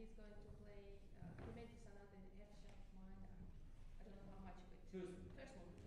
he's going to play uh, Sonata in F sharp minor. I don't know how much, but First first one.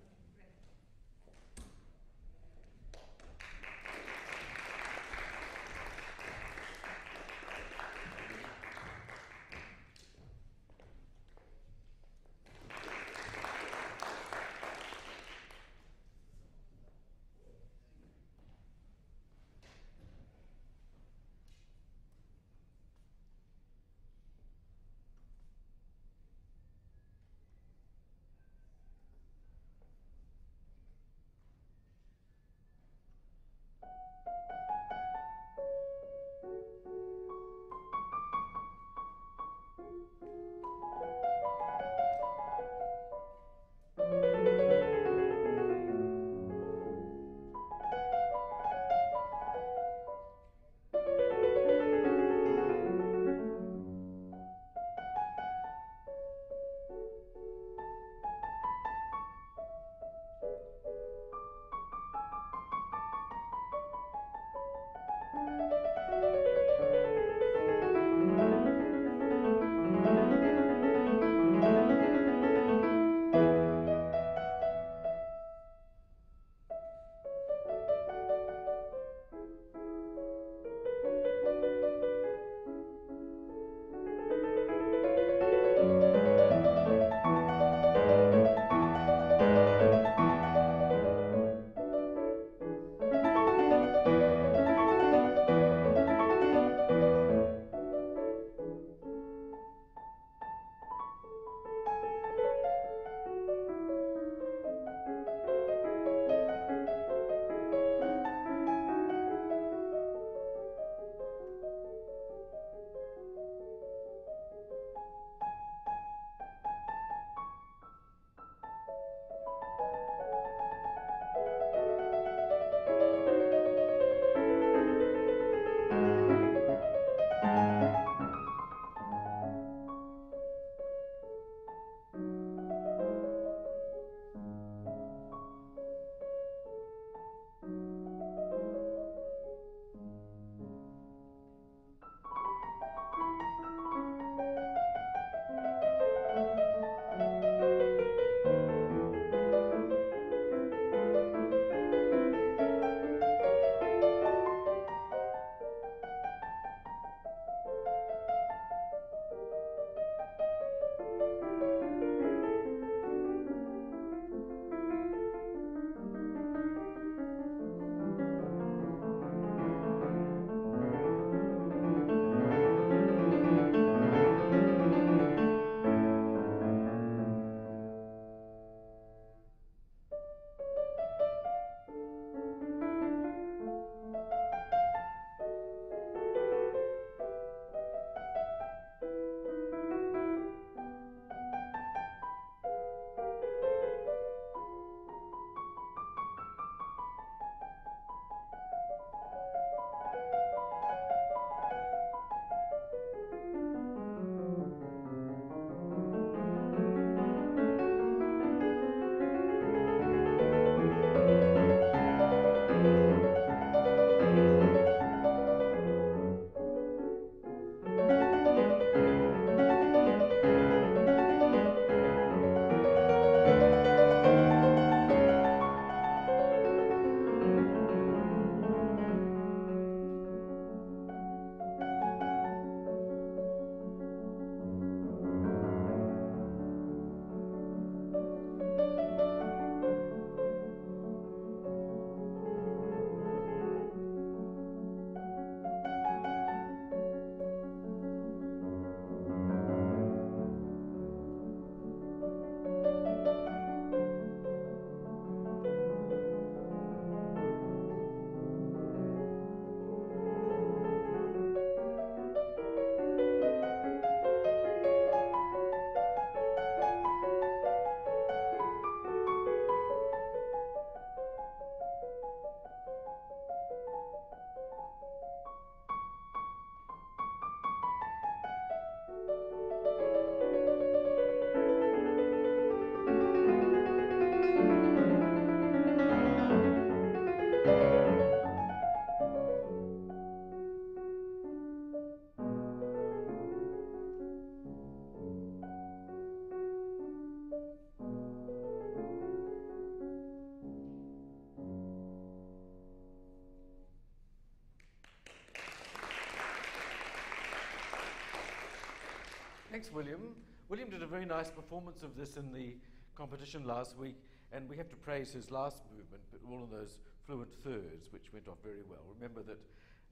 Thanks, William. William did a very nice performance of this in the competition last week, and we have to praise his last movement, but all of those fluent thirds, which went off very well. Remember that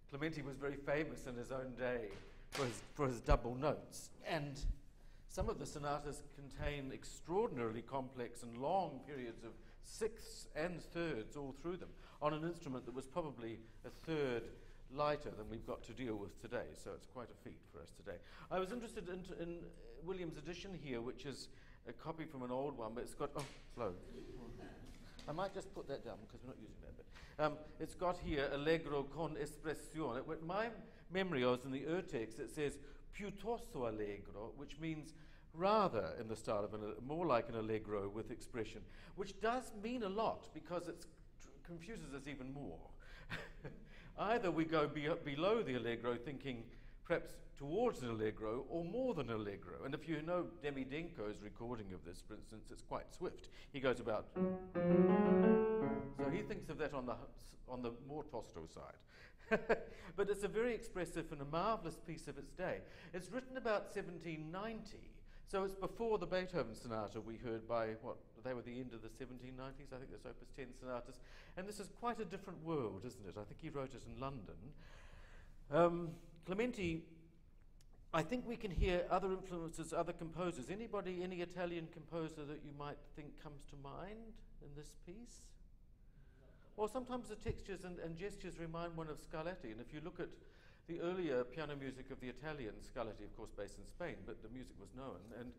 Clementi was very famous in his own day for his, for his double notes, and some of the sonatas contain extraordinarily complex and long periods of sixths and thirds all through them on an instrument that was probably a third lighter than we've got to deal with today, so it's quite a feat for us today. I was interested in, in William's edition here, which is a copy from an old one, but it's got, oh, flow. I might just put that down because we're not using that bit. Um, it's got here allegro con espressione. It, my memory was in the Urtext, it says piuttosto allegro, which means rather in the style of an, more like an allegro with expression, which does mean a lot because it confuses us even more. Either we go be below the allegro thinking perhaps towards an allegro or more than allegro. And if you know Demidenko's recording of this, for instance, it's quite swift. He goes about. So he thinks of that on the, on the more tosto side. but it's a very expressive and a marvelous piece of its day. It's written about 1790. So it's before the Beethoven sonata we heard by, what, they were the end of the 1790s, I think there's Opus 10 sonatas. And this is quite a different world, isn't it? I think he wrote it in London. Um, Clementi, I think we can hear other influences, other composers. Anybody, any Italian composer that you might think comes to mind in this piece? Or sometimes the textures and, and gestures remind one of Scarlatti. And if you look at the earlier piano music of the Italian, Scarlatti, of course, based in Spain, but the music was known, and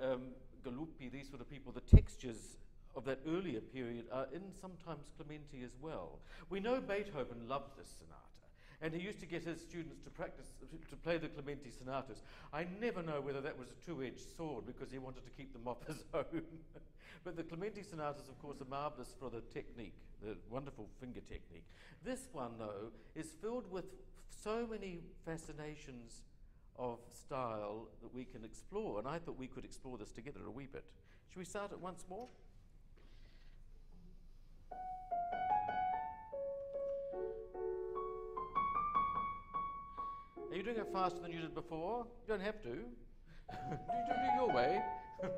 um, Galuppi, these sort of people, the textures of that earlier period are in sometimes Clementi as well. We know Beethoven loved this sonata. And he used to get his students to practice to play the Clementi sonatas. I never know whether that was a two-edged sword because he wanted to keep them off his own. but the Clementi sonatas, of course, are marvelous for the technique, the wonderful finger technique. This one, though, is filled with so many fascinations of style that we can explore, and I thought we could explore this together a wee bit. Should we start it once more? Are you doing it faster than you did before? You don't have to. do, do, do your way.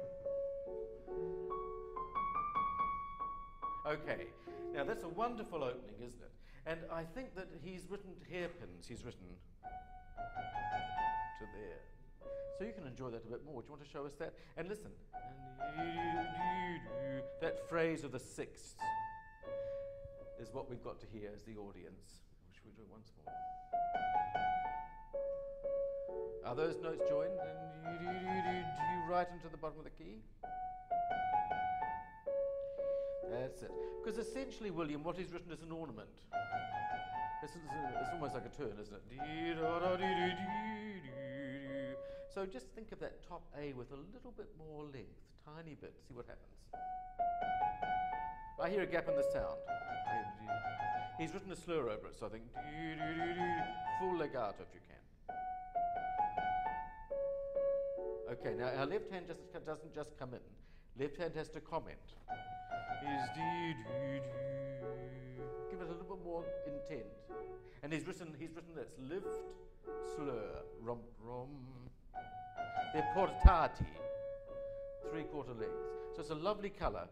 okay, now that's a wonderful opening, isn't it? And I think that he's written hairpins, he's written to there. So you can enjoy that a bit more. Do you want to show us that? And listen, that phrase of the sixths is what we've got to hear as the audience. Oh, should we do once more? Are those notes joined? And do you write into the bottom of the key? That's it. Because essentially, William, what he's written is an ornament. It's, it's, almost like a turn, isn't it? So just think of that top A with a little bit more length, tiny bit. See what happens. I hear a gap in the sound. He's written a slur over it, so I think full legato if you can. Okay, now our left hand just doesn't just come in. Left hand has to comment. More intent. And he's written he's written this lift, slur, rom rom. They're portati, three quarter lengths. So it's a lovely colour.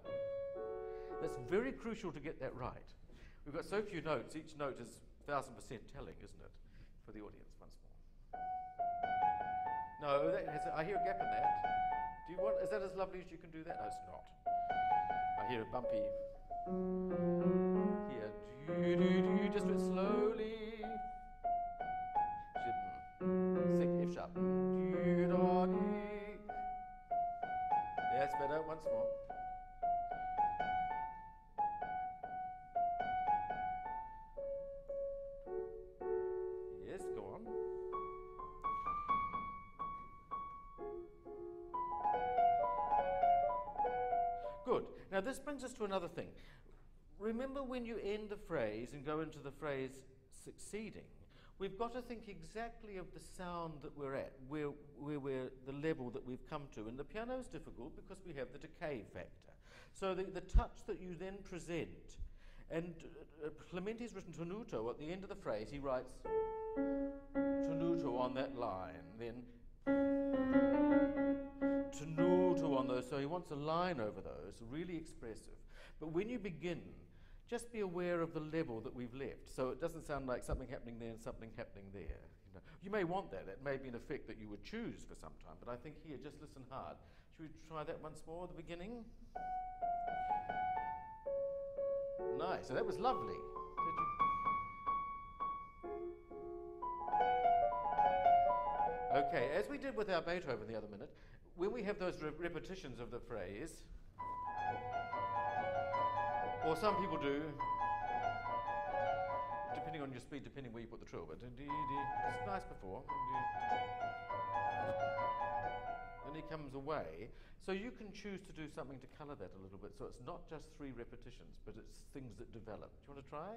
That's very crucial to get that right. We've got so few notes, each note is thousand percent telling, isn't it, for the audience? Once more. No, that has, I hear a gap in that. Do you want? Is that as lovely as you can do that? No, it's not. I hear a bumpy. Do do do, just do it slowly. Sick F sharp. Do da dee. That's better. Uh, once more. Yes, go on. Good. Now, this brings us to another thing. Remember when you end the phrase and go into the phrase succeeding, we've got to think exactly of the sound that we're at, where, where we're, the level that we've come to. And the piano is difficult because we have the decay factor. So the, the touch that you then present, and uh, Clementi's written tenuto at the end of the phrase, he writes tenuto on that line, then Tenuto on those, so he wants a line over those, really expressive. But when you begin, just be aware of the level that we've left. So it doesn't sound like something happening there and something happening there. You, know. you may want that. That may be an effect that you would choose for some time. But I think here, just listen hard. Should we try that once more at the beginning? Nice. So that was lovely. Okay, as we did with our Beethoven the other minute, when we have those re repetitions of the phrase, or some people do, depending on your speed, depending where you put the trill, but it's nice before. Then he comes away. So you can choose to do something to colour that a little bit. So it's not just three repetitions, but it's things that develop. Do you want to try?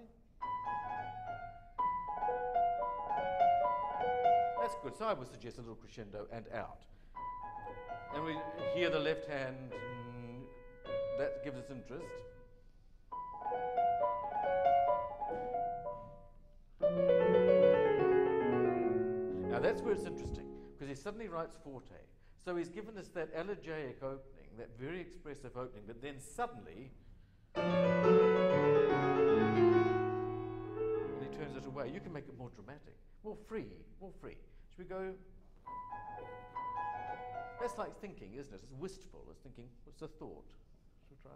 That's good. So I would suggest a little crescendo and out. And we hear the left hand, mm, that gives us interest. Now that's where it's interesting, because he suddenly writes forte. So he's given us that elegiac opening, that very expressive opening, but then suddenly, and he turns it away. You can make it more dramatic, more free, more free. Should we go? That's like thinking, isn't it? It's wistful. It's thinking, what's the thought? Should we try?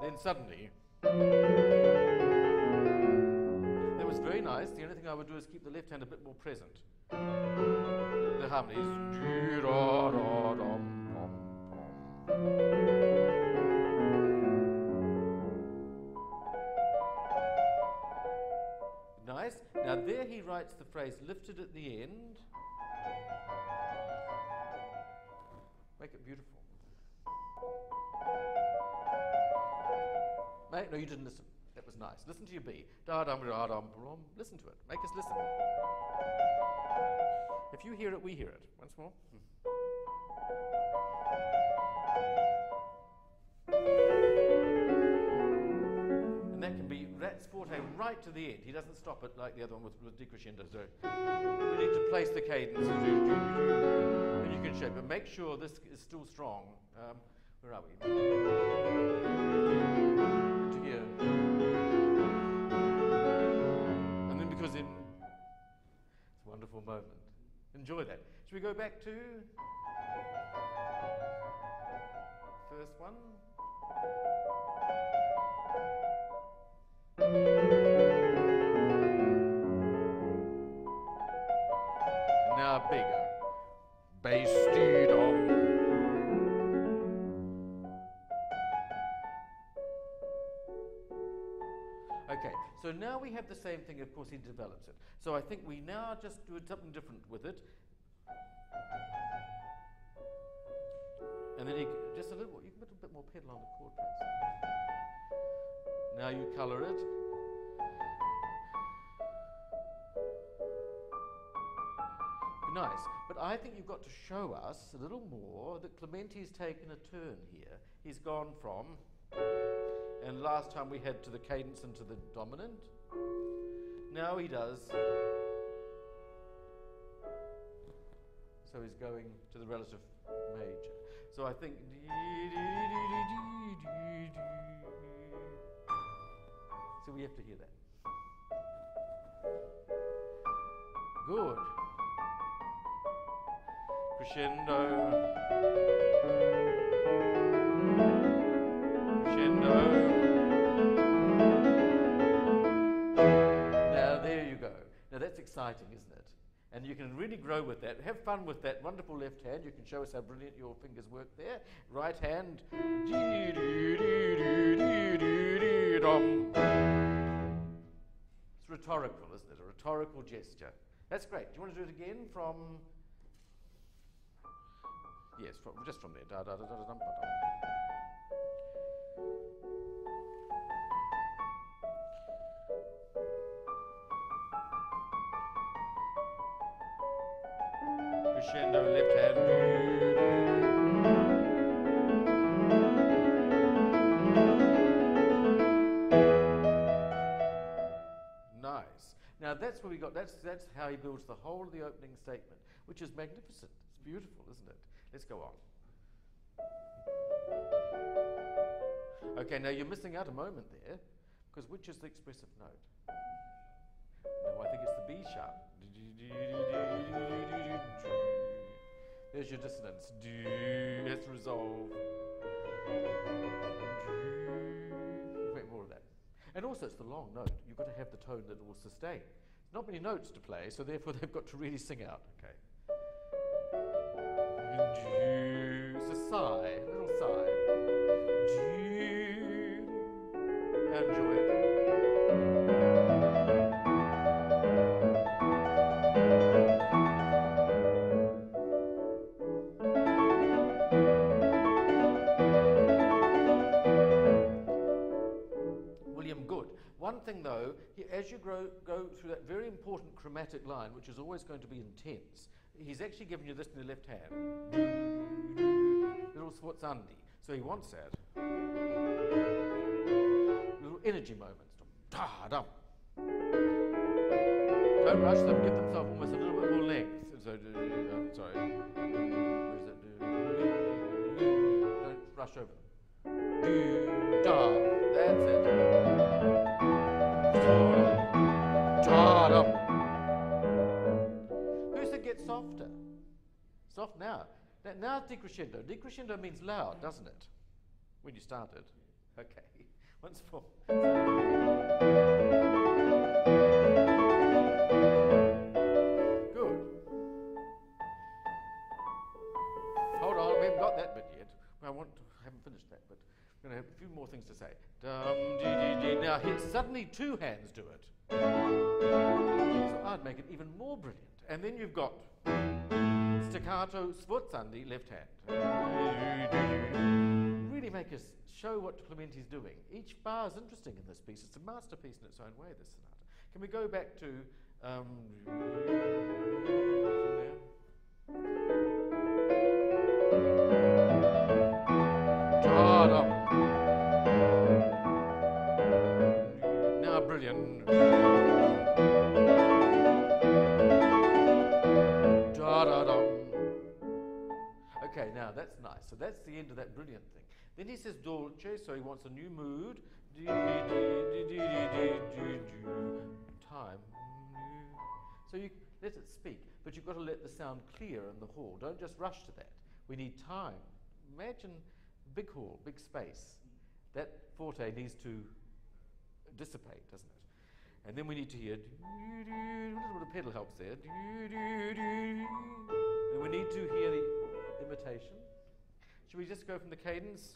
Then suddenly, very nice. The only thing I would do is keep the left hand a bit more present. The harmonies. Nice. Now there he writes the phrase lifted at the end. Make it beautiful. Mate, no, you didn't listen. Was nice. Listen to your B. Da dum da dum Listen to it. Make us listen. If you hear it, we hear it. Once more. And that can be that's forte right to the end. He doesn't stop it like the other one with, with decrescendo. So we need to place the cadence, and you can shape. But make sure this is still strong. Um, where are we? Wonderful moment. Enjoy that. Should we go back to first one? Now bigger. Bass so now we have the same thing, of course he develops it. So I think we now just do something different with it. And then he, just a little, you can put a bit more pedal on the chord press. Now you colour it. Nice, but I think you've got to show us a little more that Clementi's taken a turn here. He's gone from, and last time we had to the cadence and to the dominant. Now he does. So he's going to the relative major. So I think. So we have to hear that. Good. Crescendo. That's exciting, isn't it? And you can really grow with that. Have fun with that wonderful left hand. You can show us how brilliant your fingers work there. Right hand. It's rhetorical, isn't it? A rhetorical gesture. That's great. Do you want to do it again from. Yes, from, just from there. Da, da, da, Crescendo left hand. Nice. Now that's where we got. That's that's how he builds the whole of the opening statement, which is magnificent. It's beautiful, isn't it? Let's go on. Okay, now you're missing out a moment there, because which is the expressive note? No, I think it's the B sharp. There's your dissonance. Let's resolve. Make more of that. And also, it's the long note. You've got to have the tone that will sustain. Not many notes to play, so therefore they've got to really sing out. Okay. It's a sigh, a little sigh. Enjoy it. As you grow, go through that very important chromatic line, which is always going to be intense, he's actually given you this in the left hand. Little sforzandi. So he wants that. Little energy moments. Da, dum. Don't rush them, give themselves almost a little bit more length. So, uh, sorry. Where is it? Don't rush over them. Do, da. That's it. Soft now. Now, now it's decrescendo. Decrescendo means loud, doesn't it? When you started. Okay. Once more. Good. Hold on, we haven't got that bit yet. I want to, haven't finished that, but I'm going to have a few more things to say. Dum, dee, dee, dee. Now, here, suddenly two hands do it. So I'd make it even more brilliant. And then you've got staccato sforzandi left hand. Really make us show what Clementi's doing. Each bar is interesting in this piece. It's a masterpiece in its own way, this sonata. Can we go back to um. Now, brilliant. Now that's nice. So that's the end of that brilliant thing. Then he says dolce, so he wants a new mood. Time. So you let it speak, but you've got to let the sound clear in the hall. Don't just rush to that. We need time. Imagine big hall, big space. That forte needs to dissipate, doesn't it? And then we need to hear a little bit of pedal helps there. And we need to hear the imitation. Should we just go from the cadence?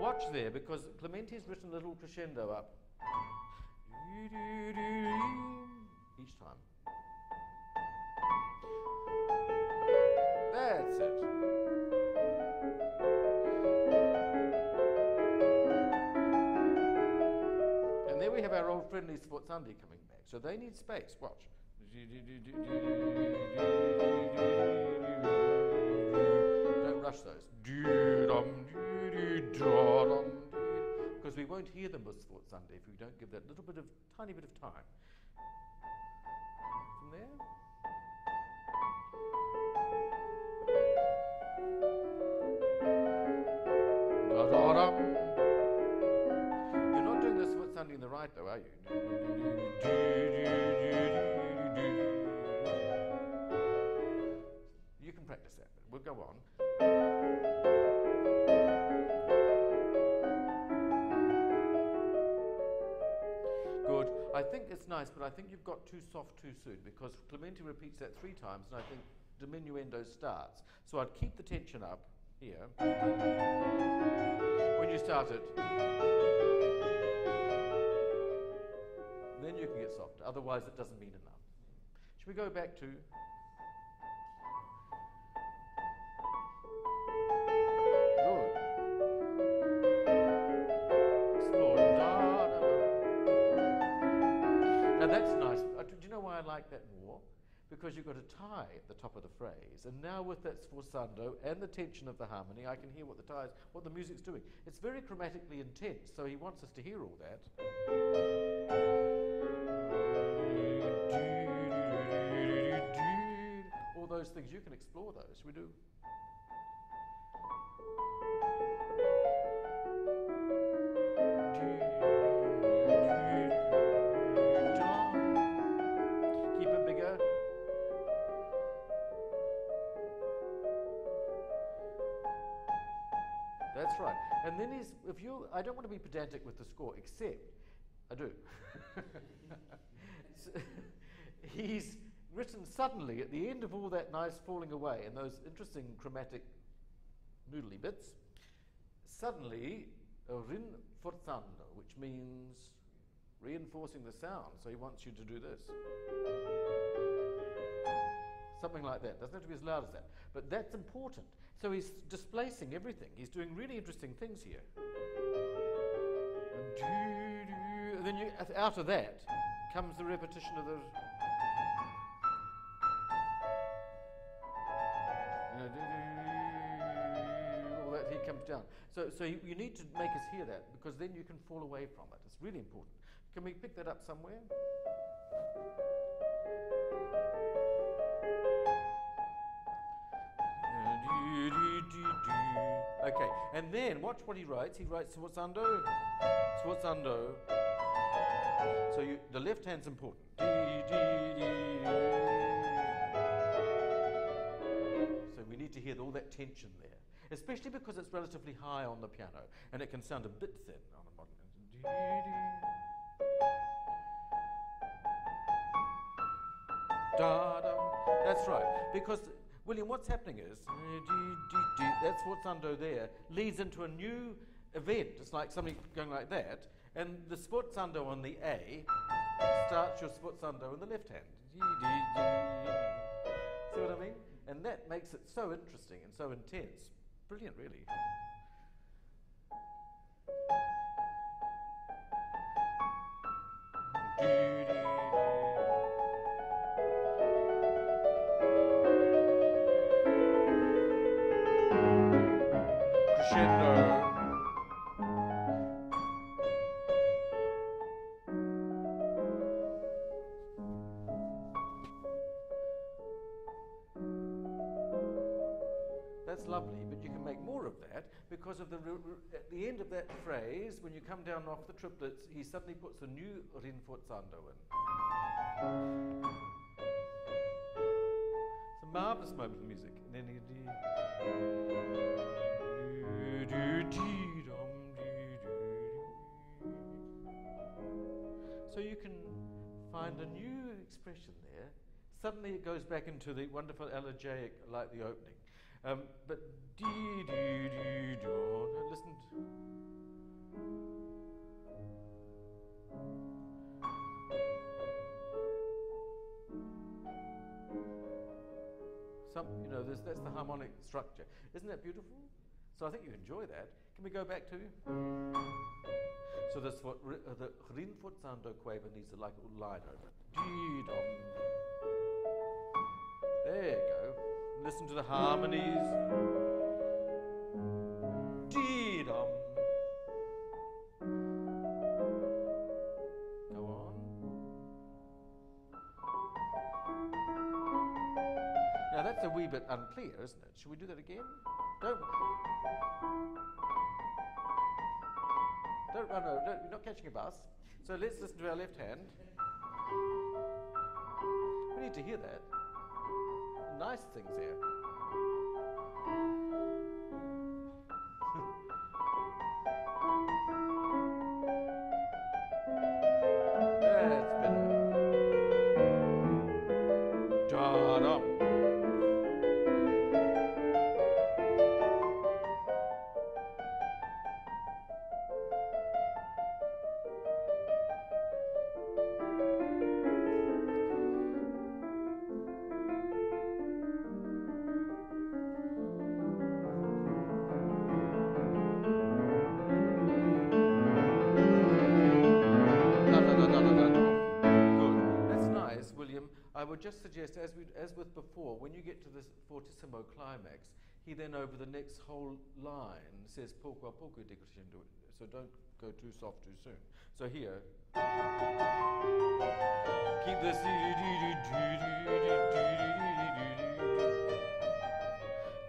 Watch there because Clementi's written a little crescendo up. Each time. Have our old friendly Sforzandi coming back. So they need space. Watch. Don't rush those. Because we won't hear them with Sunday if we don't give that little bit of, tiny bit of time. From there. Right, though, are you? You can practice that. We'll go on. Good. I think it's nice, but I think you've got too soft too soon because Clementi repeats that three times, and I think diminuendo starts. So I'd keep the tension up here when you start it. Then you can get softer. Otherwise, it doesn't mean enough. Should we go back to? Uh, do you know why I like that more? because you've got a tie at the top of the phrase. And now with that sforzando and the tension of the harmony, I can hear what the ties, what the music's doing. It's very chromatically intense, so he wants us to hear all that. Those things, you can explore those. We do. Keep it bigger. That's right. And then he's, if you, I don't want to be pedantic with the score, except I do. He's written suddenly at the end of all that nice falling away and those interesting chromatic noodly bits, suddenly rinforzando, which means reinforcing the sound. So he wants you to do this. Something like that. Doesn't have to be as loud as that. But that's important. So he's displacing everything. He's doing really interesting things here. And then you, out of that comes the repetition of the. Down. So, so you, you need to make us hear that because then you can fall away from it. It's really important. Can we pick that up somewhere? Okay, and then watch what he writes. He writes sforzando, sforzando. So you, the left hand's important. So we need to hear all that tension there, especially because it's relatively high on the piano and it can sound a bit thin on a modern. That's right. Because, William, what's happening is, that's what's under there, leads into a new event. It's like something going like that. And the sforzando on the A starts your sforzando in the left hand. See what I mean? And that makes it so interesting and so intense. Brilliant, really. Crescendo. Because of the at the end of that phrase, when you come down off the triplets, he suddenly puts a new rinforzando in. It's a marvelous moment in music. And then he- So you can find a new expression there. Suddenly it goes back into the wonderful elegiac like the opening. Um, but dee dee dee do. Listen. Some, you know, there's, that's the harmonic structure. Isn't that beautiful? So I think you enjoy that. Can we go back to? So this what uh, the rinforzando quaver needs a like line over it. Dee. There you go. Listen to the harmonies. Dee dum. Go on. Now that's a wee bit unclear, isn't it? Should we do that again? Don't. Don't run over. Don't, you're not catching a bus. So let's listen to our left hand. We need to hear that. Nice things here. Just suggest, as, we, as with before, when you get to this fortissimo climax, he then over the next whole line says poco a poco decrescendo. So don't go too soft too soon. So here, keep this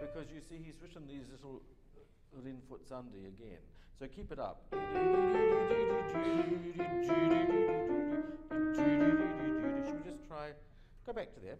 because you see he's written these little rinforzandi again. So keep it up. Go back to there.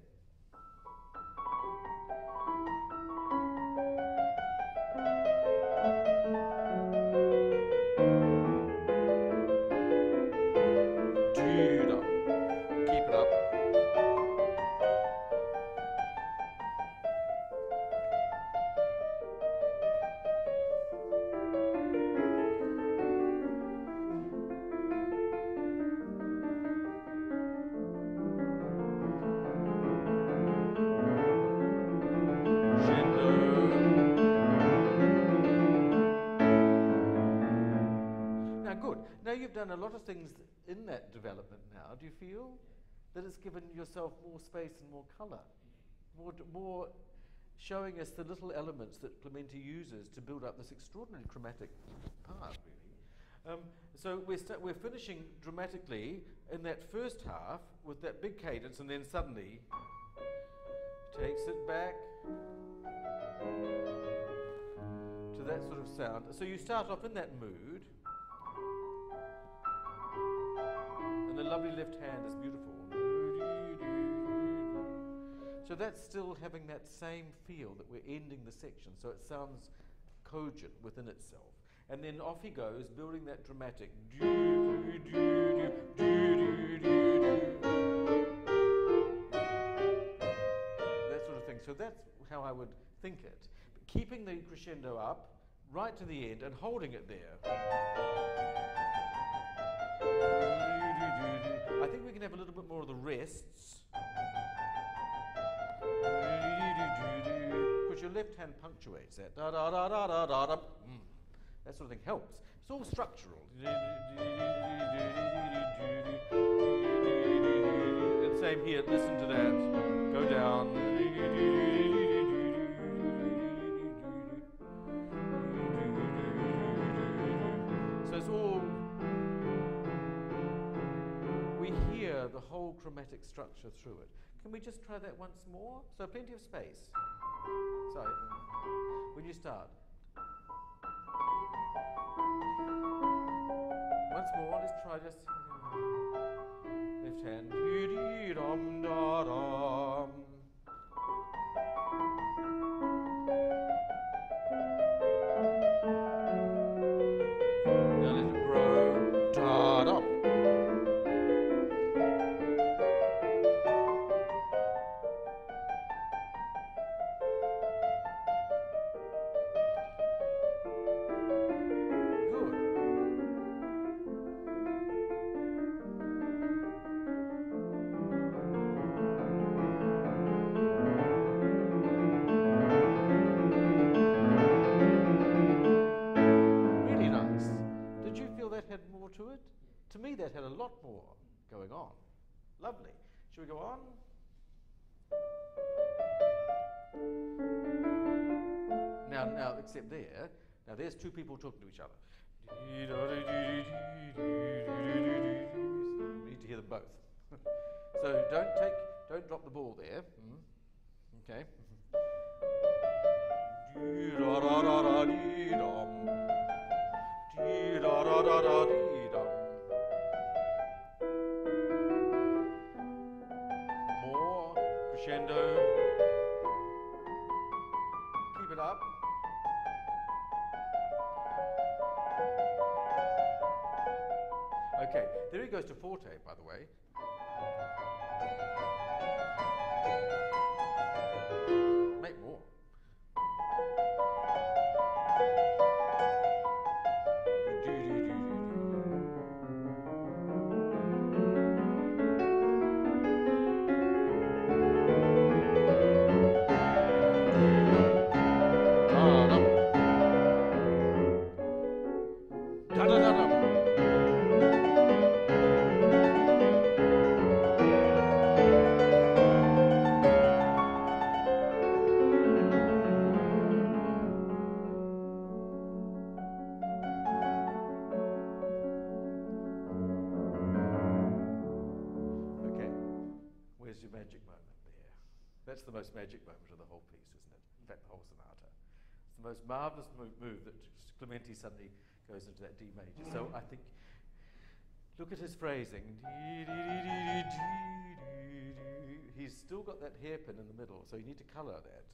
Feel that it's given yourself more space and more colour? More, more showing us the little elements that Clementi uses to build up this extraordinary chromatic part, really. Um, so we're, we're finishing dramatically in that first half with that big cadence, and then suddenly takes it back to that sort of sound. So you start off in that mood. The lovely left hand is beautiful. So that's still having that same feel that we're ending the section, so it sounds cogent within itself. And then off he goes, building that dramatic. That sort of thing. So that's how I would think it. Keeping the crescendo up right to the end and holding it there. I think we can have a little bit more of the rests. Because your left hand punctuates that. Da da da da da da da. Mm. That sort of thing helps. It's all structural. And same here. Listen to that. Go down. The whole chromatic structure through it. Can we just try that once more? So plenty of space. Sorry. When you start. Once more, let's try just left hand. There's two people talking to each other. We need to hear them both. so don't take, don't drop the ball there. Okay. Okay, there he goes to forte, by the way. The most magic moment of the whole piece, isn't it? In fact, the whole sonata. It's the most marvelous move, move that Clementi suddenly goes into that D major. So I think, look at his phrasing. He's still got that hairpin in the middle, so you need to colour that.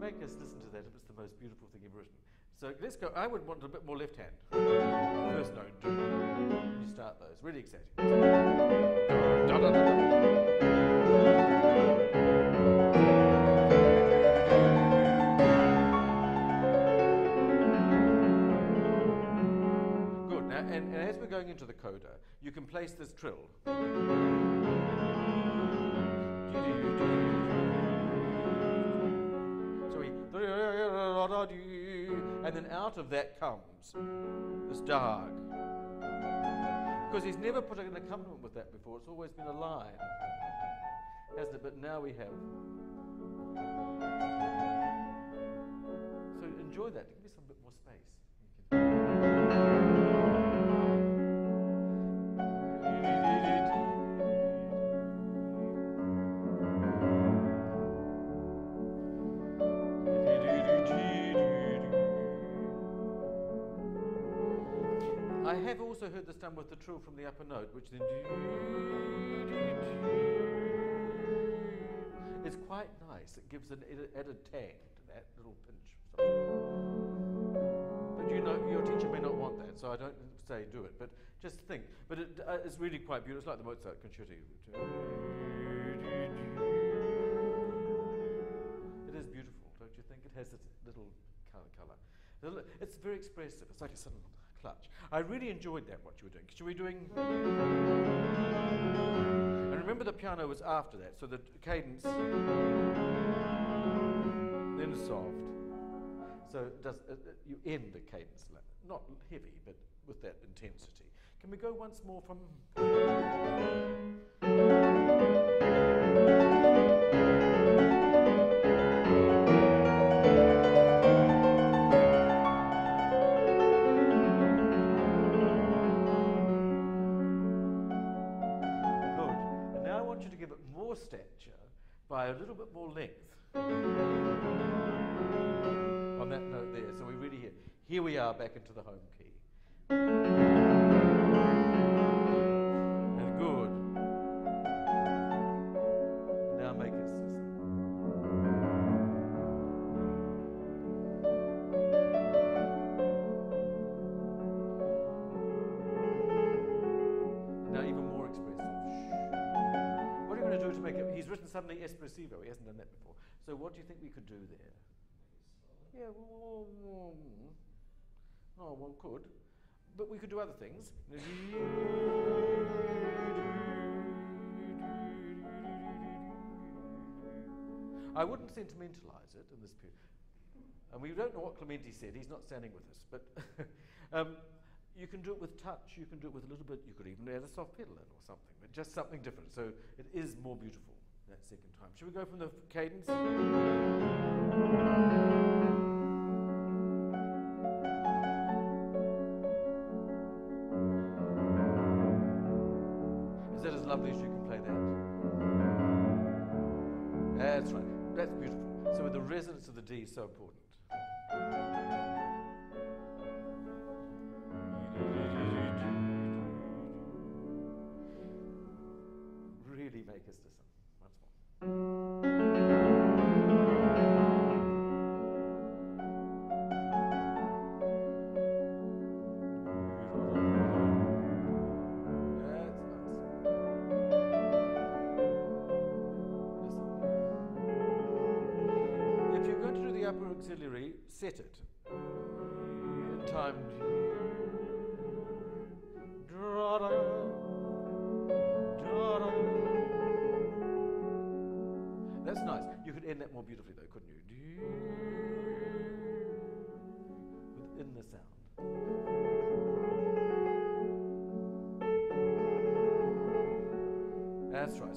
Make us listen to that it's the most beautiful thing ever written. So let's go. I would want a bit more left hand. First note, do. You start those. Really exciting. Da, da, da. Good. Now, and, and as we're going into the coda, you can place this trill. So we, and then out of that comes this darg. Because he's never put an accompaniment with that before, it's always been a line, hasn't it? But now we have. So enjoy that. Give me some with the trill from the upper note, which then it's quite nice. It gives an added, tang to that little pinch. But you know, your teacher may not want that, so I don't say do it. But just think. But it, uh, it's really quite beautiful. It's like the Mozart concerto. It is beautiful, don't you think? It has this little colour. It's very expressive. It's like a sudden clutch. I really enjoyed that, what you were doing. Should we doing... And remember the piano was after that, so the cadence, then soft. So does, uh, uh, you end the cadence, not heavy, but with that intensity. Can we go once more from... a little bit more length on that note there. So we really hear. Here we are back into the home key. What do you think we could do there? Yeah, well, well, mm. oh, one could, but we could do other things. I wouldn't sentimentalize it in this period. And we don't know what Clementi said. He's not standing with us, but um, you can do it with touch. You can do it with a little bit. You could even add a soft pedal in or something, but just something different. So it is more beautiful that second time. Should we go from the cadence? Is that as lovely as you can play that? That's right. That's beautiful. So with the resonance of the D is so important.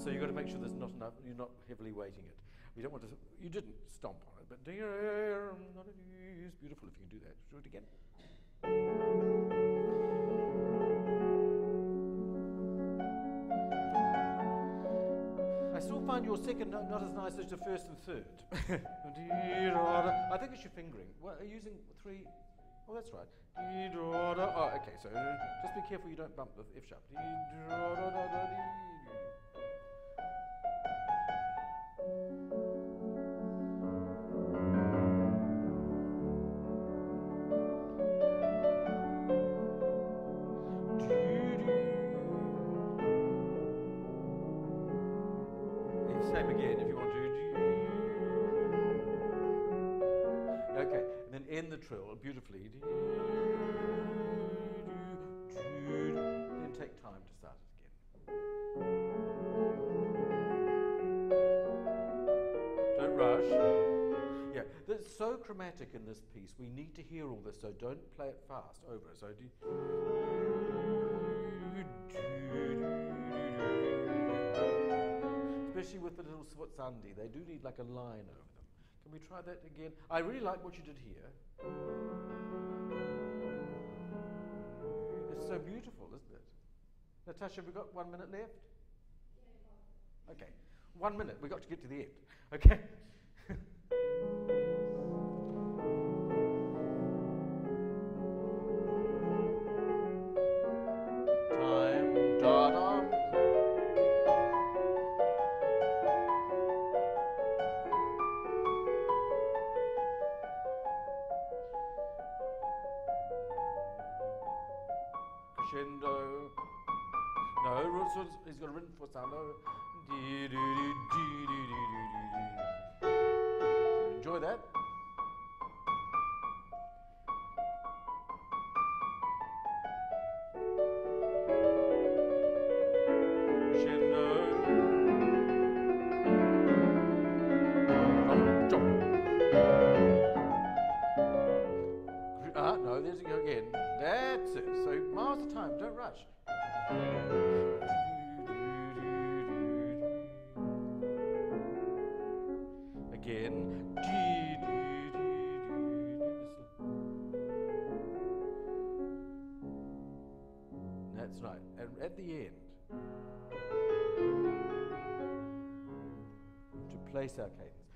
So you've got to make sure there's not enough. You're not heavily weighting it. We don't want to. You didn't stomp on it, but it's beautiful if you can do that. Do it again. I still find your second note not as nice as the first and third. I think it's your fingering. What, are you using three? Oh, that's right. Oh, okay, so just be careful you don't bump the F sharp. Beautifully. Then take time to start it again. Don't rush. Yeah, it's so chromatic in this piece. We need to hear all this, so don't play it fast over. So do. Especially with the little sforzandi, they do need like a line over. Can we try that again? I really like what you did here. It's so beautiful, isn't it? Natasha, we've we got one minute left? Okay, one minute. We've got to get to the end. Okay. Our cadence.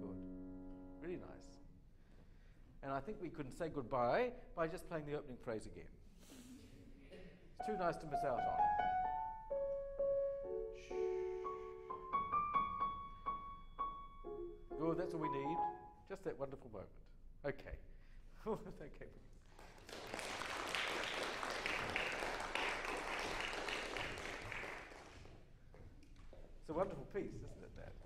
Good. Really nice. And I think we can say goodbye by just playing the opening phrase again. It's too nice to miss out on. Good, that's all we need. Just that wonderful moment. Okay. okay. It's a wonderful piece, isn't it, that?